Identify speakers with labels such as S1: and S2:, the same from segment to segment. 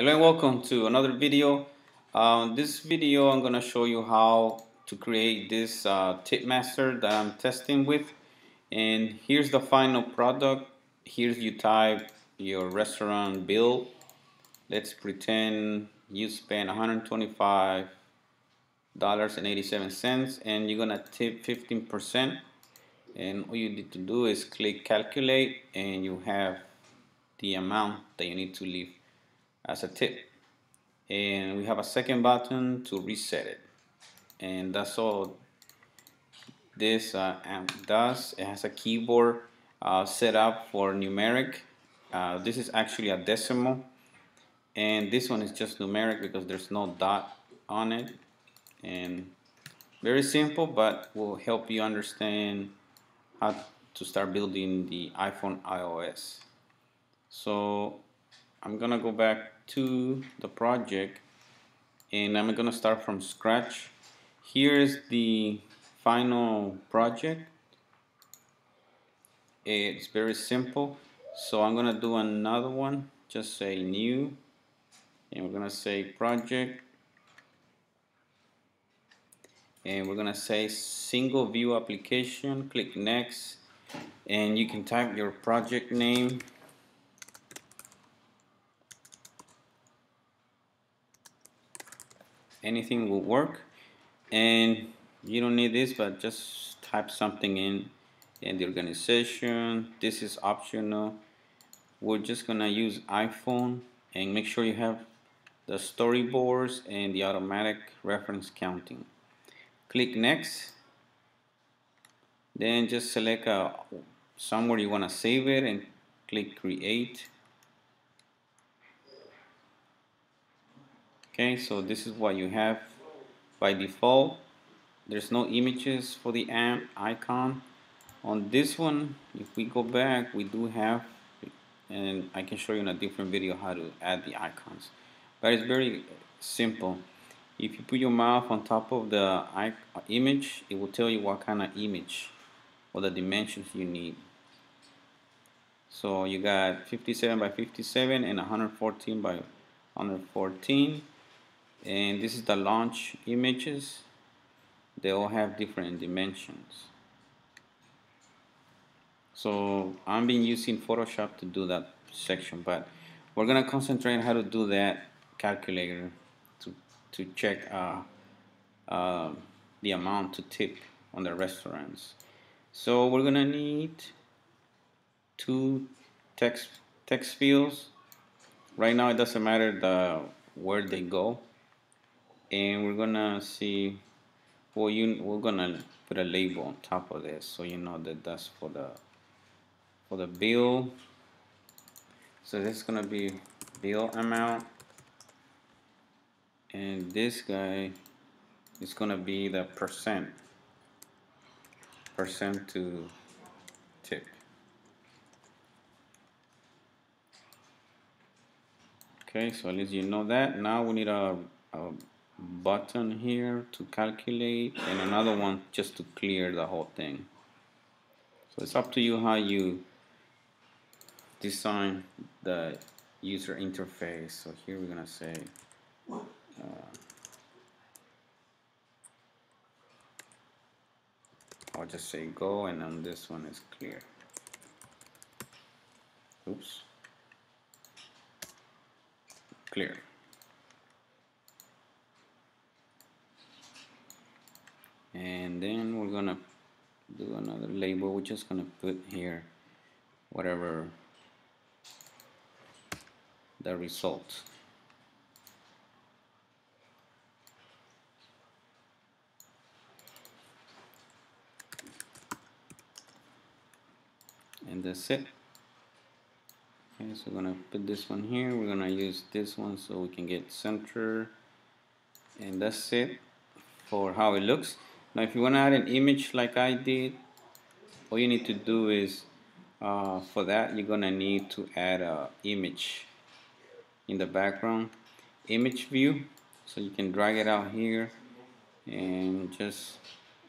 S1: Hello and welcome to another video. Uh, this video I'm going to show you how to create this uh, tip master that I'm testing with and here's the final product. Here's you type your restaurant bill. Let's pretend you spend $125 and 87 cents and you're gonna tip 15% and all you need to do is click calculate and you have the amount that you need to leave as a tip. And we have a second button to reset it. And that's all. This uh, does it has a keyboard uh, set up for numeric. Uh, this is actually a decimal. And this one is just numeric because there's no dot on it. And very simple but will help you understand how to start building the iPhone iOS. So I'm gonna go back to the project and I'm gonna start from scratch. Here's the final project. It's very simple. So I'm gonna do another one just say new and we're gonna say project. And we're gonna say single view application click next and you can type your project name anything will work. And you don't need this but just type something in in the organization. This is optional. We're just gonna use iPhone and make sure you have the storyboards and the automatic reference counting. Click next. Then just select uh, somewhere you want to save it and click create okay? So this is what you have by default. There's no images for the app icon. On this one if we go back we do have and I can show you in a different video how to add the icons. But it's very simple. If you put your mouse on top of the uh, image it will tell you what kind of image or the dimensions you need. So you got 57 by 57 and 114 by 114 and this is the launch images. They all have different dimensions. So I'm been using Photoshop to do that section but we're gonna concentrate on how to do that calculator to, to check uh, uh, the amount to tip on the restaurants. So we're gonna need two text text fields. Right now it doesn't matter the where they go and we're gonna see well you we're gonna put a label on top of this so you know that that's for the for the bill. So this is gonna be bill amount. And this guy is gonna be the percent percent to tip. Okay so at least you know that. Now we need a, a button here to calculate and another one just to clear the whole thing. So it's up to you how you design the user interface. So here we're gonna say uh, I'll just say go and then this one is clear. Oops. Clear and then we're gonna do another label. We're just gonna put here whatever the result. And that's it. Okay so we're gonna put this one here. We're gonna use this one so we can get center. And that's it for how it looks now if you want to add an image like I did all you need to do is uh, for that you're gonna need to add a image in the background. Image view so you can drag it out here and just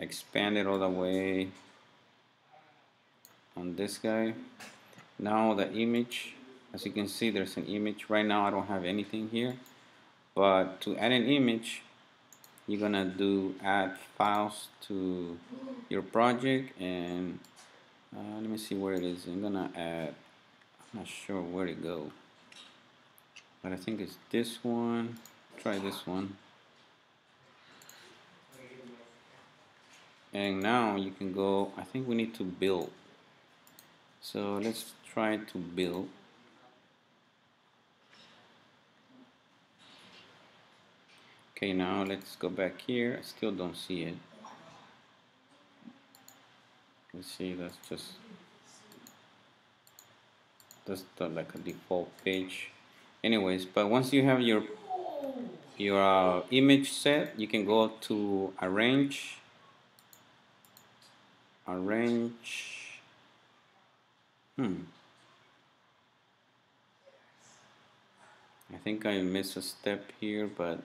S1: expand it all the way on this guy. Now the image as you can see there's an image. Right now I don't have anything here but to add an image you're gonna do add files to your project and uh, let me see where it is. I'm gonna add I'm not sure where to go. But I think it's this one. Try this one. And now you can go I think we need to build. So let's try to build okay now let's go back here. I still don't see it. Let's see that's just that's the, like a default page. Anyways but once you have your your uh, image set you can go to arrange. Arrange. Hmm. I think I missed a step here but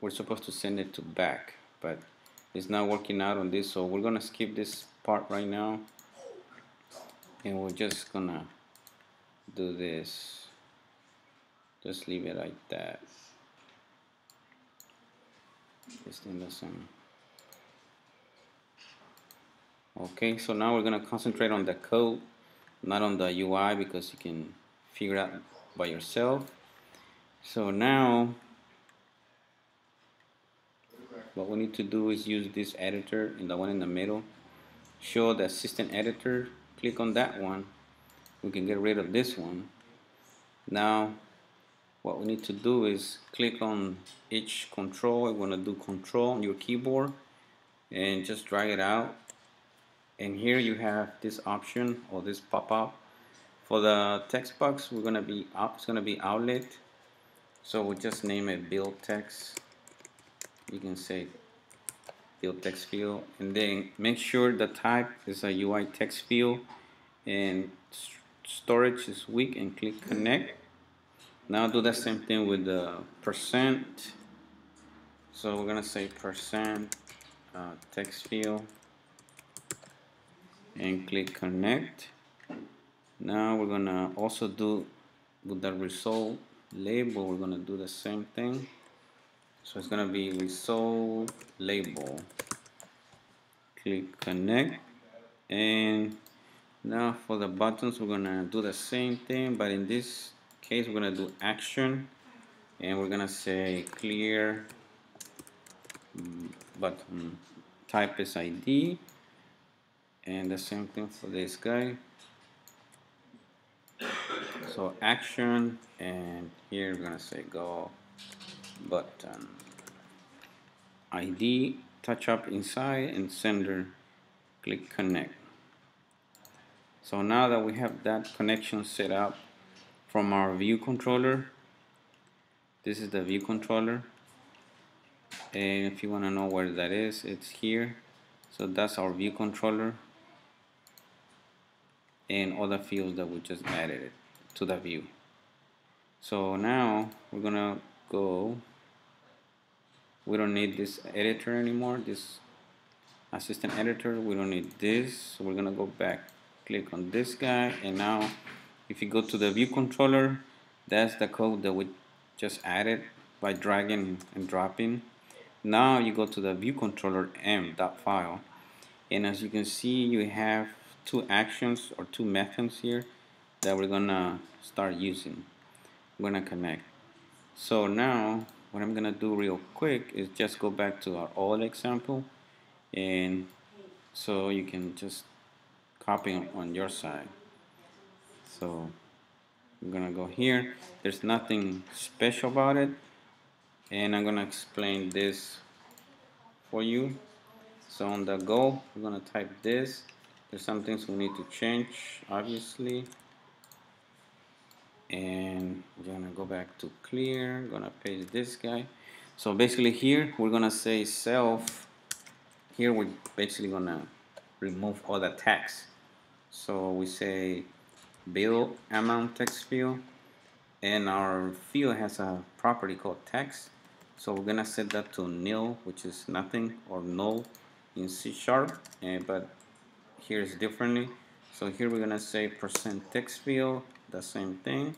S1: we're supposed to send it to back but it's not working out on this so we're gonna skip this part right now. And we're just gonna do this. Just leave it like that. This thing doesn't okay so now we're gonna concentrate on the code not on the UI because you can figure out by yourself. So now what we need to do is use this editor and the one in the middle. Show the assistant editor click on that one. We can get rid of this one. Now what we need to do is click on each control. We're going to do control on your keyboard and just drag it out. And here you have this option or this pop-up. For the text box we're gonna be out it's gonna be outlet. So we'll just name it build text you can say build text field. And then make sure the type is a UI text field. And storage is weak and click connect. Now do the same thing with the percent. So we're gonna say percent uh, text field. And click connect. Now we're gonna also do with the result label we're gonna do the same thing so it's gonna be result label. Click connect. And now for the buttons we're gonna do the same thing but in this case we're gonna do action. And we're gonna say clear button. Type is ID and the same thing for this guy. So action and here we're gonna say go button ID touch up inside and sender click connect. So now that we have that connection set up from our view controller this is the view controller. And if you want to know where that is it's here. So that's our view controller and all the fields that we just added to the view. So now we're gonna go, we don't need this editor anymore, this assistant editor, we don't need this, so we're gonna go back, click on this guy, and now if you go to the view controller, that's the code that we just added by dragging and dropping. Now you go to the view controller m.file, and as you can see, you have two actions or two methods here that we're gonna start using. We're gonna connect. So now what I'm gonna do real quick is just go back to our old example and so you can just copy on your side. So I'm gonna go here. There's nothing special about it and I'm gonna explain this for you. So on the go we're gonna type this. There's some things we need to change obviously and we're gonna go back to clear gonna paste this guy. So basically here we're gonna say self here we're basically gonna remove all the text so we say bill amount text field and our field has a property called text so we're gonna set that to nil which is nothing or null in C sharp and but here is differently. So here we're gonna say percent text field the same thing.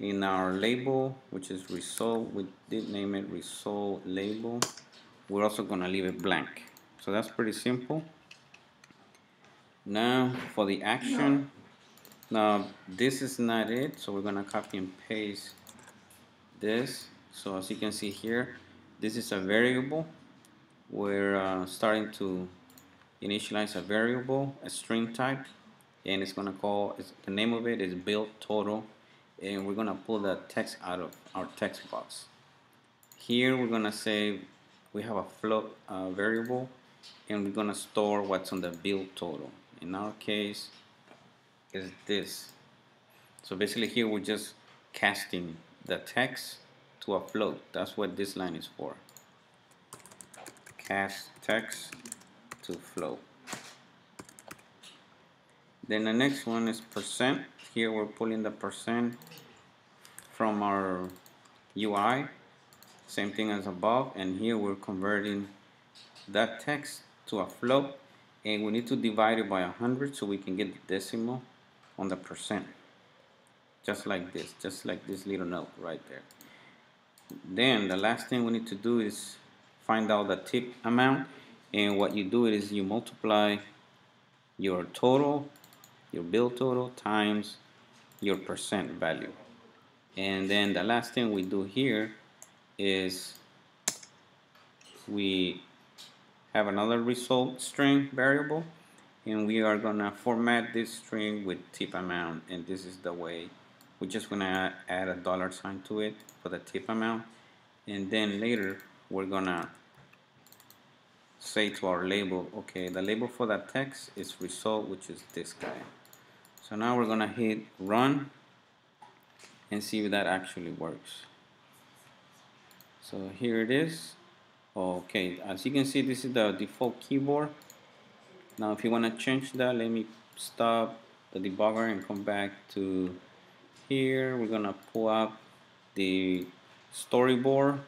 S1: In our label which is result we did name it result label. We're also going to leave it blank. So that's pretty simple. Now for the action. Now this is not it so we're going to copy and paste this. So as you can see here this is a variable. We're uh, starting to initialize a variable a string type and it's to call the name of it is build total and we're gonna pull the text out of our text box. Here we're gonna say we have a float uh, variable and we're gonna store what's on the build total in our case is this. So basically here we're just casting the text to a float. That's what this line is for. Cast text to float then the next one is percent. Here we're pulling the percent from our UI same thing as above. And here we're converting that text to a float. And we need to divide it by 100 so we can get the decimal on the percent. Just like this. Just like this little note right there. Then the last thing we need to do is find out the tip amount. And what you do is you multiply your total your bill total times your percent value. And then the last thing we do here is we have another result string variable and we are gonna format this string with tip amount and this is the way we're just gonna add a dollar sign to it for the tip amount. And then later we're gonna say to our label okay the label for that text is result which is this guy so now we're gonna hit run and see if that actually works. So here it is. Okay as you can see this is the default keyboard. Now if you want to change that let me stop the debugger and come back to here. We're gonna pull up the storyboard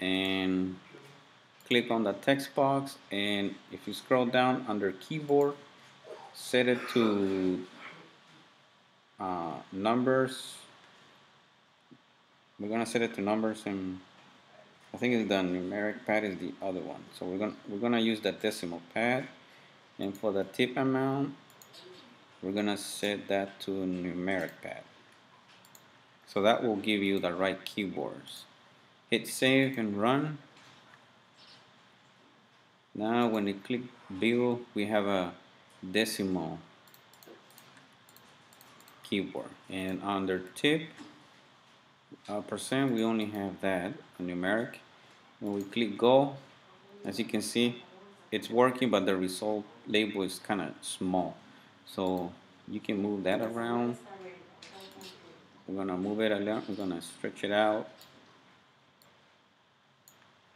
S1: and click on the text box. And if you scroll down under keyboard set it to uh, numbers. We're gonna set it to numbers and I think it's the numeric pad is the other one. So we're gonna we're gonna use the decimal pad. And for the tip amount we're gonna set that to numeric pad. So that will give you the right keywords. Hit save and run. Now when you click view we have a decimal keyboard. And under tip uh, percent we only have that numeric. When we click go as you can see it's working but the result label is kind of small. So you can move that around. We're gonna move it around we're gonna stretch it out.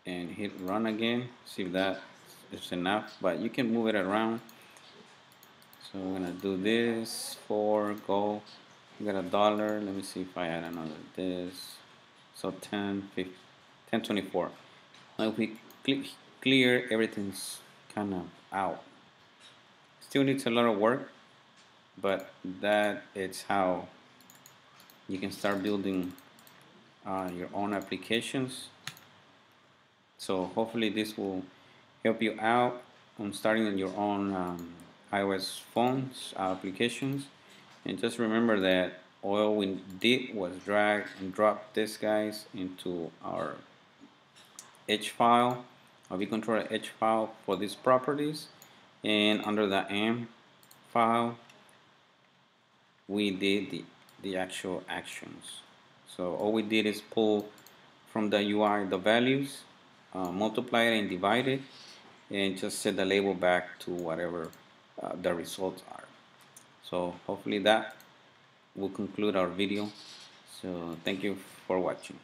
S1: And hit run again see if that is enough but you can move it around so we're gonna do this for go. We got a dollar. Let me see if I add another this. So 10 50, 10 24 now if we click clear everything's kind of out. Still needs a lot of work but that is how you can start building uh, your own applications. So hopefully this will help you out on starting on your own um, iOS phones applications and just remember that all we did was drag and drop these guys into our H file our vController H file for these properties. And under the M file we did the, the actual actions. So all we did is pull from the UI the values uh, multiply it and divide it and just set the label back to whatever uh, the results are. So hopefully that will conclude our video. So thank you for watching.